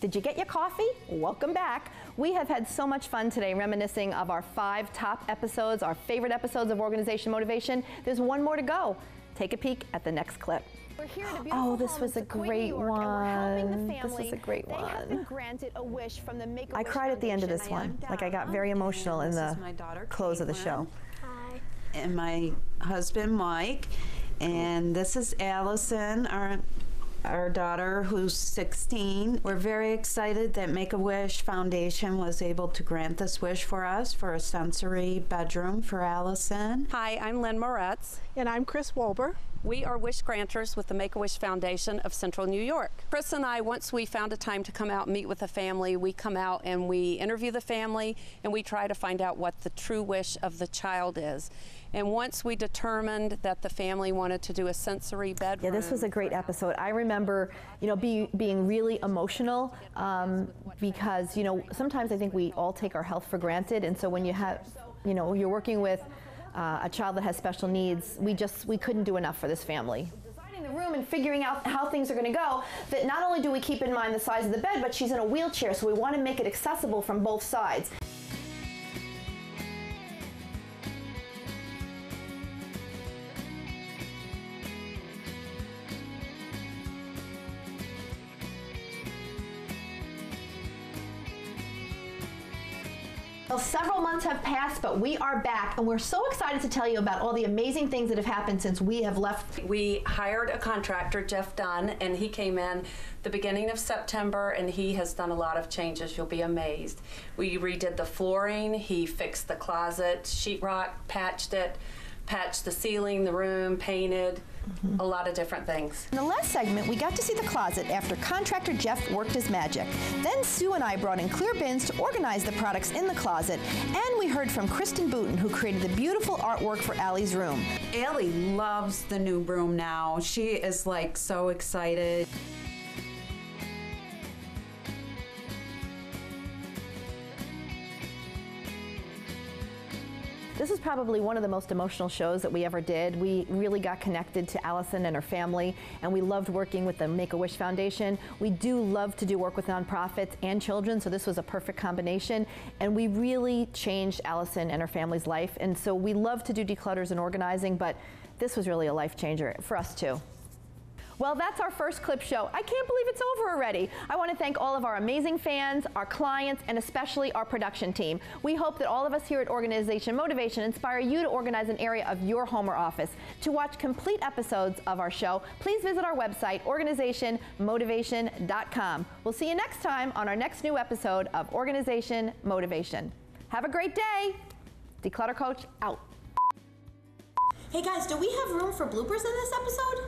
Did you get your coffee? Welcome back. We have had so much fun today reminiscing of our five top episodes, our favorite episodes of Organization Motivation. There's one more to go. Take a peek at the next clip. We're here at a Oh, this home was a great York, and we're helping the one. This was a great They have been one. granted a wish from the Make a I Wish cried at the end of this Foundation. one. Like I got very emotional in the my daughter, close of the show. Hi. and my husband Mike, and this is Allison, our our daughter who's 16. We're very excited that Make a Wish Foundation was able to grant this wish for us for a sensory bedroom for Allison. Hi, I'm Lynn Moretz. And I'm Chris Wolber. We are wish granters with the Make a Wish Foundation of Central New York. Chris and I, once we found a time to come out and meet with a family, we come out and we interview the family and we try to find out what the true wish of the child is. And once we determined that the family wanted to do a sensory bedroom. Yeah, this was a great episode. I remember, you know, be, being really emotional um, because, you know, sometimes I think we all take our health for granted, and so when you have, you know, you're working with uh, a child that has special needs, we just we couldn't do enough for this family. Designing the room and figuring out how things are going to go. That not only do we keep in mind the size of the bed, but she's in a wheelchair, so we want to make it accessible from both sides. Well, several months have passed, but we are back, and we're so excited to tell you about all the amazing things that have happened since we have left. We hired a contractor, Jeff Dunn, and he came in the beginning of September and he has done a lot of changes. You'll be amazed. We redid the flooring, he fixed the closet, sheetrock, patched it, patched the ceiling, the room, painted, a lot of different things. In the last segment, we got to see the closet after contractor Jeff worked his magic. Then Sue and I brought in clear bins to organize the products in the closet, and we heard from Kristen Booten, who created the beautiful artwork for Allie's room. Allie loves the new broom now. She is like so excited. This is probably one of the most emotional shows that we ever did. We really got connected to Allison and her family, and we loved working with the Make a Wish Foundation. We do love to do work with nonprofits and children, so this was a perfect combination. And we really changed Allison and her family's life. And so we love to do declutters and organizing, but this was really a life changer for us too. Well, that's our first clip show. I can't believe it's over already. I want to thank all of our amazing fans, our clients, and especially our production team. We hope that all of us here at Organization Motivation inspire you to organize an area of your home or office. To watch complete episodes of our show, please visit our website, organizationmotivation.com. We'll see you next time on our next new episode of Organization Motivation. Have a great day. Declutter Coach out. Hey guys, do we have room for bloopers in this episode?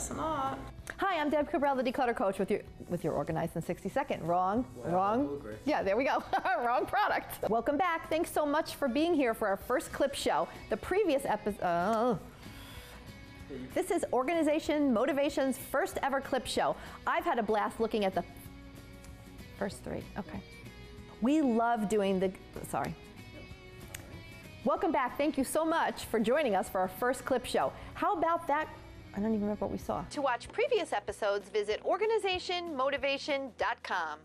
Guess not. Hi, I'm Deb Cabral, the declutter coach with your with your organized in 60 second. Wrong, wrong. Yeah, there we go. wrong product. Welcome back. Thanks so much for being here for our first clip show. The previous episode. Oh. Uh, this is Organization Motivation's first ever clip show. I've had a blast looking at the first three. Okay. We love doing the. Sorry. Welcome back. Thank you so much for joining us for our first clip show. How about that? I don't even remember what we saw. To watch previous episodes, visit organizationmotivation.com.